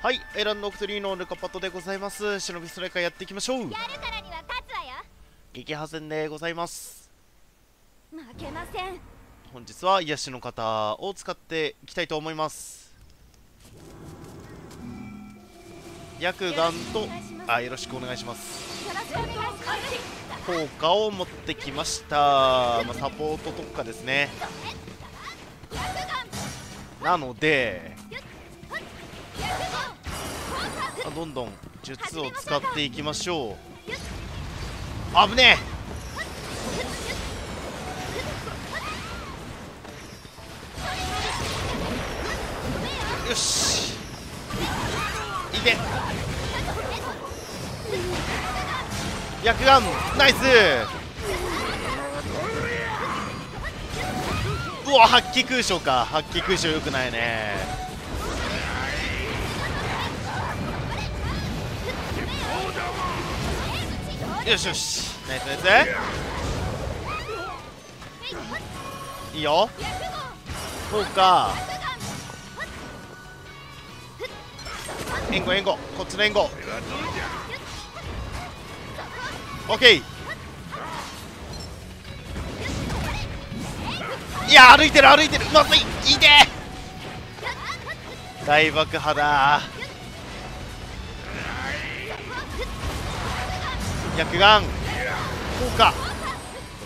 はいエランドクトリーのルカパットでございます。忍びストライカーやっていきましょう。やるからには勝つわよ。撃破戦でございます。負けません。本日は癒しの方を使っていきたいと思います。薬眼とあよろしくお願いします。よろしくお願いします。効果を持ってきました、まあ、サポート特化ですね。なのであどんどん術を使っていきましょう。危ねえ。よし。いて薬眼ナイス。うわ発揮空将か。発揮空将よくないね。よしよし。ナイスナイス。いいよ。そうか。援護援護。こっちの援護。オッケー。いや歩いてる歩いてる。うまずいいて大爆破だ。薬眼。効果こ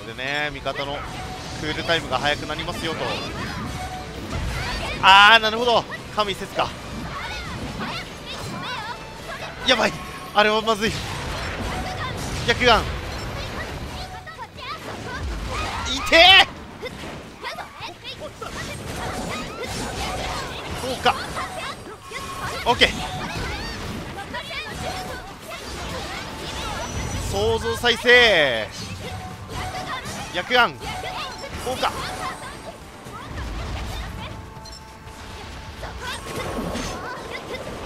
れでね味方のクールタイムが速くなりますよと。ああなるほど。神説か。やばい。あれはまずい。逆眼。いてえ。そうか。オッケー創造再生。逆眼効果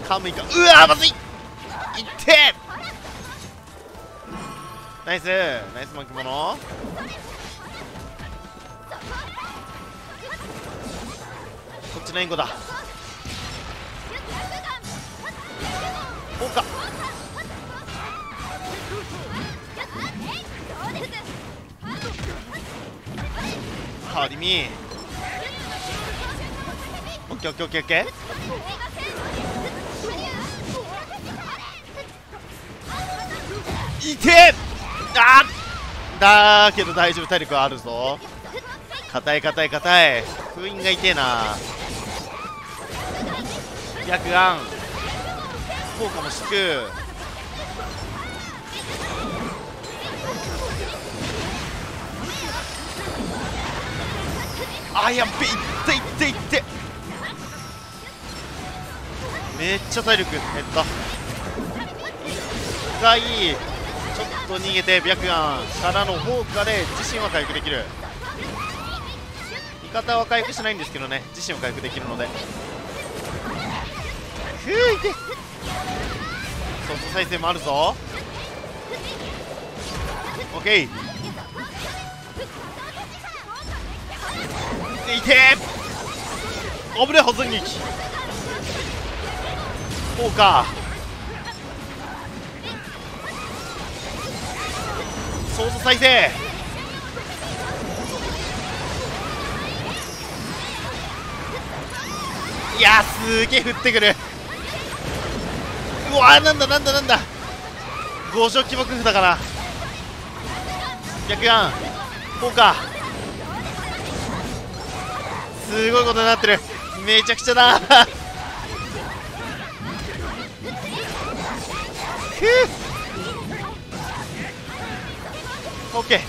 カムイかうわまずい。いってナイス。ナイス巻物こっちの援護だ。効果ハーディミ。オッケーオッケーオッケーオッケー。いて。あーだけど大丈夫体力はあるぞ。硬い硬い硬い。封印が痛えな。逆眼効果もしく。あやっべいっていっていって。めっちゃ体力減った。一回ちょっと逃げて白眼。からの効果で自身は回復できる。味方は回復しないんですけどね自身は回復できるので。ふういて。ソフト再生もあるぞ。オッケーいて危ねえ保存撃こうか。ソース再生。いやすげえ降ってくる。うわなんだなんだなんだ。五色起木札かな逆眼こうか。すごいことになってる。めちゃくちゃだ。ふオッケー。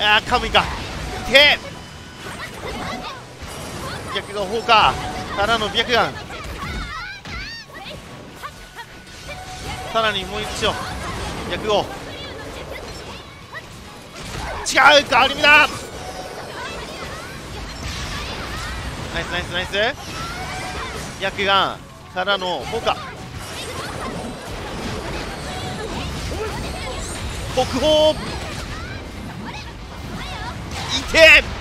あーカムイか。て逆が砲か。からの白眼さらにもう一丁。逆号違うかアルミだナイスナイスナイス。薬眼からの効果国宝。いて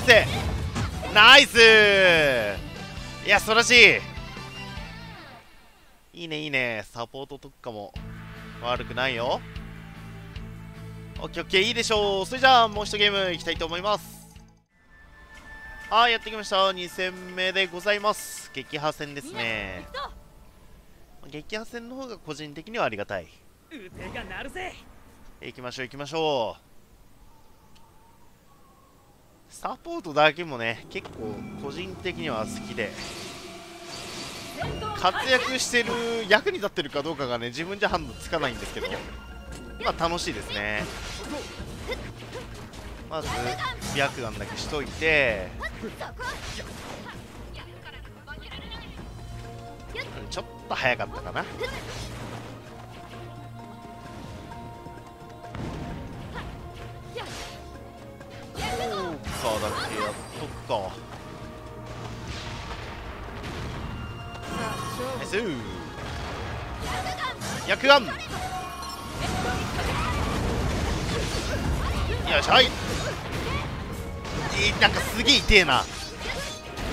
先生。ナイス。いや素晴らしい。いいねいいね。サポートとかも悪くないよ。オッケーオッケー。いいでしょう。それじゃあもう一ゲームいきたいと思います。はいやってきました。2戦目でございます。撃破戦ですね。撃破戦の方が個人的にはありがたい。行きましょう行きましょうサポートだけもね結構個人的には好きで活躍してる役に立ってるかどうかがね自分じゃ判断つかないんですけどまあ楽しいですね。まず白眼だけしといてちょっと早かったかな。かナイス薬眼よいしょい。えーなんかすげえ痛えな。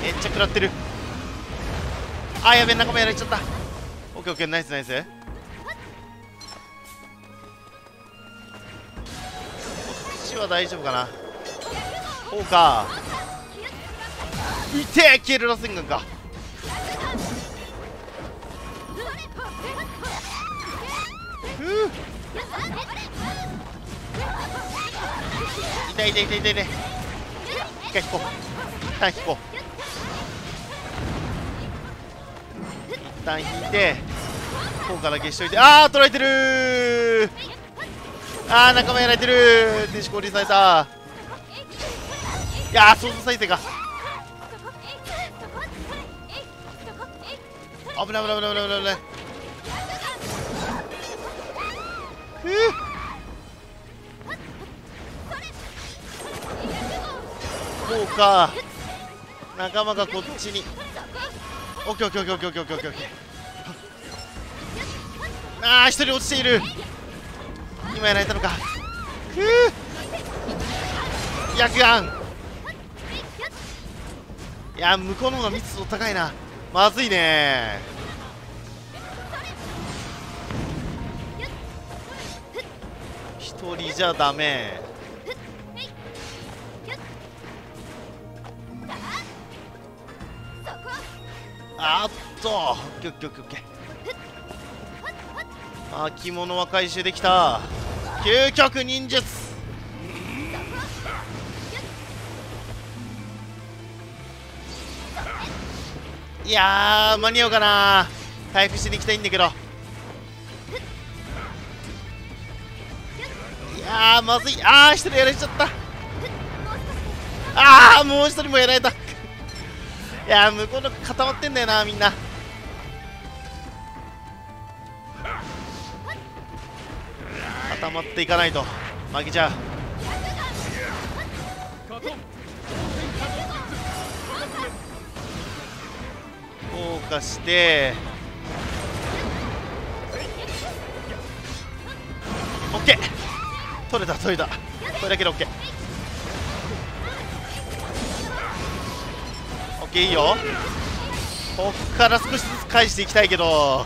めっちゃ食らってる。あやべえ仲間やられちゃった。オッケーオッケーナイスナイス。こっちは大丈夫かなこうか。いてえ消える螺旋岩か。ふう。痛い痛い痛い痛い。痛い一回引こう。一旦引こう。一旦引いて効果だけしといて。ああ取られてるああ仲間やられてる電子降臨されたいやー操作再生が危ない危ない危ない危ない危ない危ない。ふうこうか。仲間がこっちに。オッケーオッケーオッケーオッケーオッケーオッケーオッケー。ああ一人落ちている。今やられたのか。ふう薬眼いや向こうの方が密度高いな。まずいね。一人じゃダメ。あっと。オッケーオッケーオッケー。あ着物は回収できた。究極忍術。いや間に合うかな。回復しに行きたいんだけど。いやまずい。あー一人やられちゃった。あーもう一人もやられた。いや向こうの固まってんだよなみんな。固まっていかないと。負けちゃう効果して。オッケー。取れた取れた。これだけでオッケー。オッケーいいよ。こっから少しずつ返していきたいけど。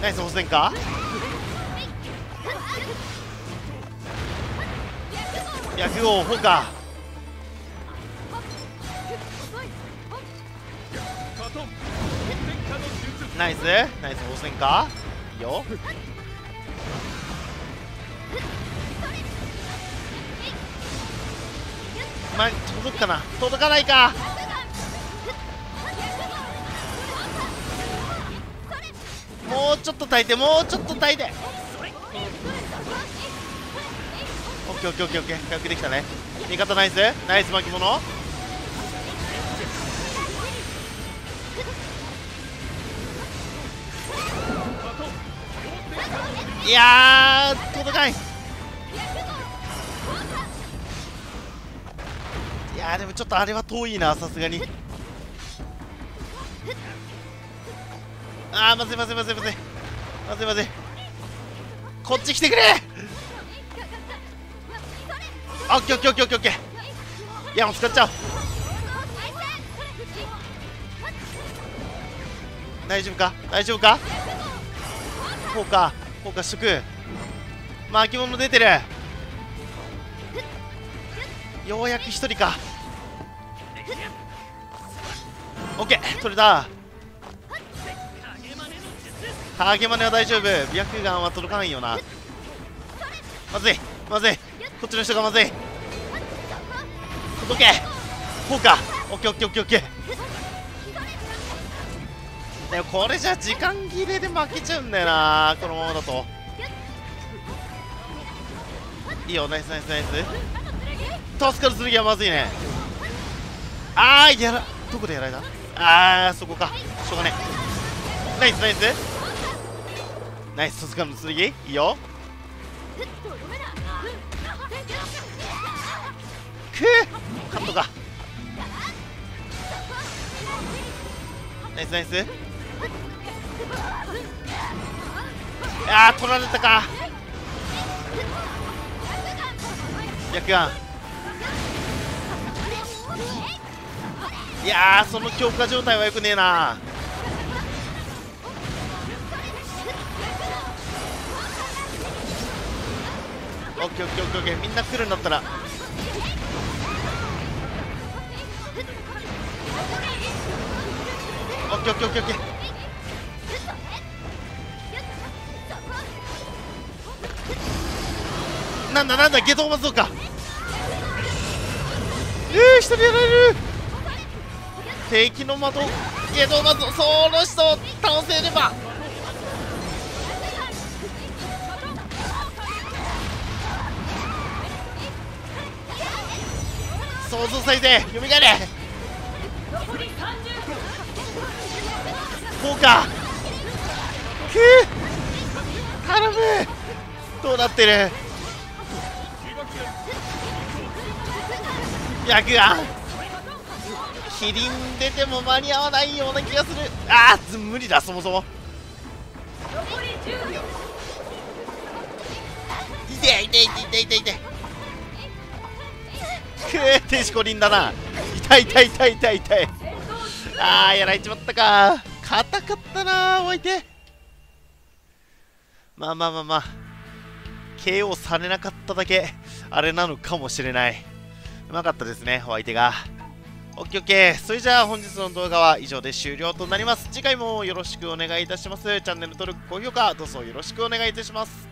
ナイス補選か薬王砲かナイス。ナイス。補選か？いいよ。まあ届くかな？届かないか。もうちょっと耐えてもうちょっと耐えて。オッケーオッケーオッケーオッケー。回復できたね。味方ナイス。ナイス巻物。いやー届かないいやーでもちょっとあれは遠いなさすがに。あーまずいまずいまずいまずい。まずいまずい。こっち来てくれ！あオッケーオッケーオッケーオッケーいやもう使っちゃおう。大丈夫か？大丈夫か？こうか。こうかしとく。巻物出てる。ようやく1人か。オッケー。取れた。ハゲマネは大丈夫。白眼は届かんよな。まずい。まずい。こっちの人がまずい。届け。こうか。オでもこれじゃ時間切れで負けちゃうんだよなこのままだと。いいよナイスナイスナイス。助かる剣はまずいね。あーやらどこでやられた？あーそこか。しょうがねナイスナイス。ナイス助かる剣いいよ。くカットか。ナイスナイス。あー取られたか。逆眼いやーその強化状態はよくねえな。オッケーオッケーオッケーオッケー。みんな来るんだったら。オッケーオッケーオッケーオッケー。なんだなんだゲトウマゾウかえー、一人やられる敵の的ゲトウマゾウその人を倒せれば創造再生蘇れこうかく頼むどうなってる逆が。キリン出ても間に合わないような気がする。ああ無理だそもそも。痛い痛い痛い痛い痛い痛い。くー停止コリンだな。痛い痛い痛い痛い痛い。あーやられちまったか。硬かったなおいてまあまあまあまあ。KO されなかっただけあれなのかもしれない。うまかったですねお相手が。オッケーオッケー。それじゃあ本日の動画は以上で終了となります。次回もよろしくお願いいたします。チャンネル登録高評価どうぞよろしくお願いいたします。